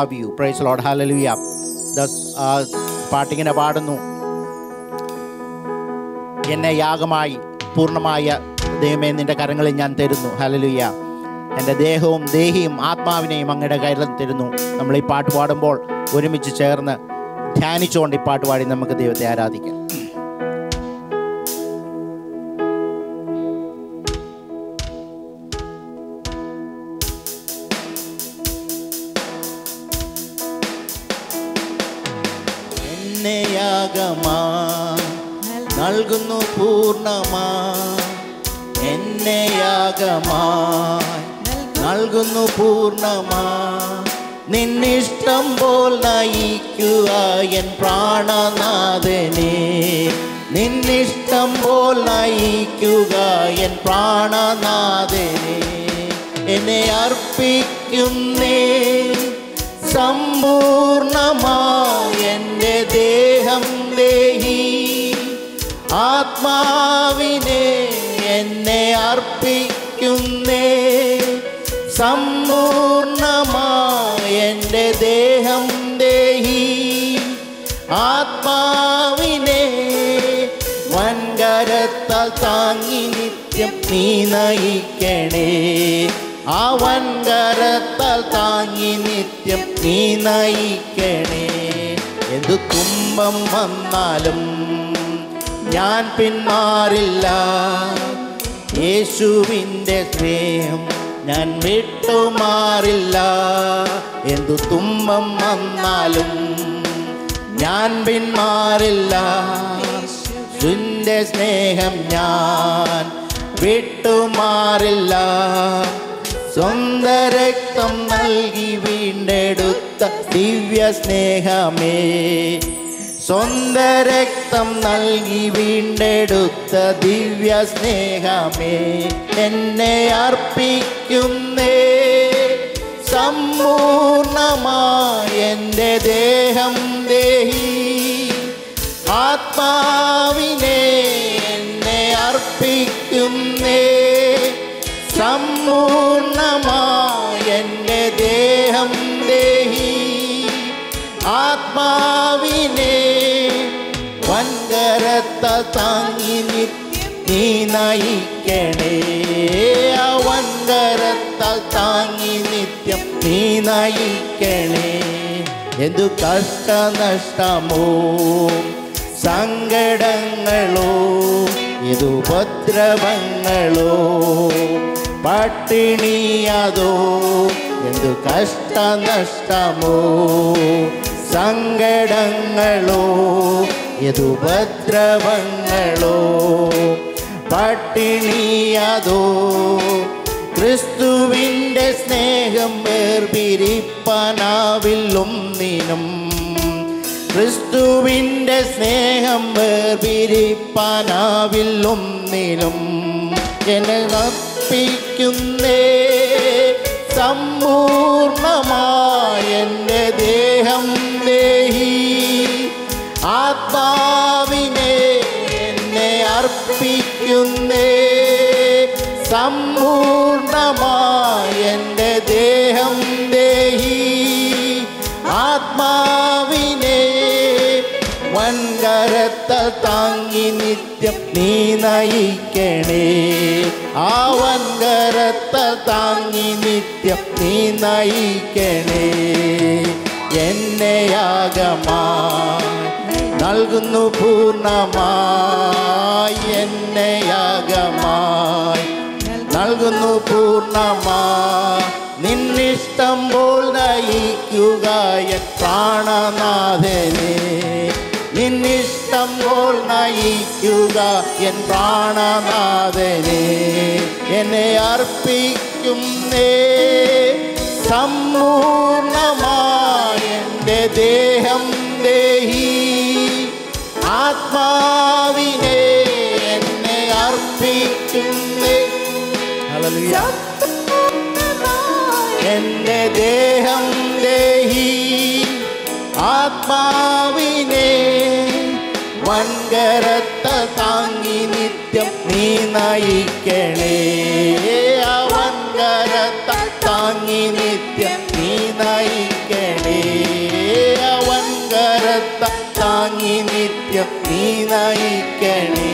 love U praise load. ആ പാട്ടിങ്ങനെ പാടുന്നു. എന്നെ യാഗമായി പൂർണമായ ദൈവമേ നിന്റെ കരങ്ങളിൽ ഞാൻ തരുന്നു. ഹലലുയ്യ എന്റെ ദേഹവും ദേഹിയും ആത്മാവിനെയും അങ്ങയുടെ കയ്യിൽ തരുന്നു. നമ്മൾ ഈ പാട്ട് പാടുമ്പോൾ ഒരുമിച്ച് ചേർന്ന് ധ്യാനിച്ചുകൊണ്ട് ഈ പാട്ട് പാടി നമുക്ക് ദൈവത്തെ ആരാധിക്കാം. യാഗമാ നൽകുന്നു പൂർണമാ എന്നെ യാഗമായി നൽകുന്നു പൂർണമാ നിന്നിഷ്ടം പോൽ നയിക്കുക എൻ പ്രാണനാഥനെ. നിന്നിഷ്ടം പോൽ നയിക്കുക എൻ പ്രാണനാഥനെ. എന്നെ അർപ്പിക്കുന്നേ. സമ്പൂർണമായി ആത്മാവിനെ എന്നെ അർപ്പിക്കുന്നേ. സമ്പൂർണമായി എന്റെ ദേഹം ദേഹി. ആത്മാവിനെ വൻകരത്താൽ താങ്ങി നിത്യം നീ നയിക്കണേ. ആ വൻകരത്താൽ താങ്ങി നിത്യം നീ നയിക്കണേ. എന്തു തുമ്പം വന്നാലും ഞാൻ പിന്മാറില്ല. യേശുവിന്റെ സ്നേഹം ഞാൻ വിട്ടുമാറില്ല. എന്തു തുമ്പം വന്നാലും ഞാൻ പിന്മാറില്ല. സുന്റെ സ്നേഹം ഞാൻ വിട്ടുമാറില്ല. സ്വന്ത രക്തം നൽകി വീണ്ടെടുത്ത ദിവ്യ സ്നേഹമേ സ്വന്ത രക്തം നൽകി വീണ്ടെടുത്ത ദിവ്യ സ്നേഹമേ എന്നെ അർപ്പിക്കുന്നേ. സമ്പൂർണമായ എന്റെ ദേഹം ദേഹി ആത്മാവിനെ എന്നെ അർപ്പിക്കുന്നേ. സമ്പൂർണമായ എന്റെ ദേഹം ദേഹി ആത്മാവിനെ താങ്ങി നിത്യം നീ നയിക്കണേ ആ വൻകരത്താൽ താങ്ങി നിത്യം നീ നയിക്കണേ എന്തു കഷ്ടനഷ്ടമോ സങ്കടങ്ങളോ ഇത് ഉപദ്രവങ്ങളോ പട്ടിണിയതോ എന്തു കഷ്ടനഷ്ടമോ സങ്കടങ്ങളോ യതുപദ്രവങ്ങളോ പട്ടിണിയതോ? ക്രിസ്തുവിന്റെ സ്നേഹം വേർപിരിപ്പനാവില്ലൊന്നിനും ക്രിസ്തുവിന്റെ സ്നേഹം വേർപിരിപ്പനാവില്ലൊന്നിനും എന്നെ നപ്പിക്കുന്നേ അർപ്പിക്കുന്നേ. സമ്പൂർണമായ എന്റെ ദേഹം ദേഹി. ആത്മാവിനെ വൻകരത്ത താങ്ങി നിത്യം നീ നയിക്കണേ. ആ വൻകരത്ത താങ്ങി നിത്യം നീ നയിക്കണേ. എന്നെ യാഗമായി നൽകുന്നു പൂർണമായി എന്നെ യാഗമായി. നൽകുന്നു പൂർണമായി. നിന്നിഷ്ടം പോൽ നയിക്കുക പ്രാണനാഥനെ. നിന്നിഷ്ടം പോൽ നയിക്കുക എൻ പ്രാണനാഥനെ. എന്നെ അർപ്പിക്കുന്നേ സമ്പൂർണമായ എന്റെ ദേഹി ആത്മാവിനെ എന്നെ അർപ്പിക്കുന്നേ. ദേഹം ദേഹി ആത്മാവിനെ വൻകരത്ത താങ്ങി നിത്യം നീ നയിക്കണേ. നിത്യം നീ നയിക്കണേ.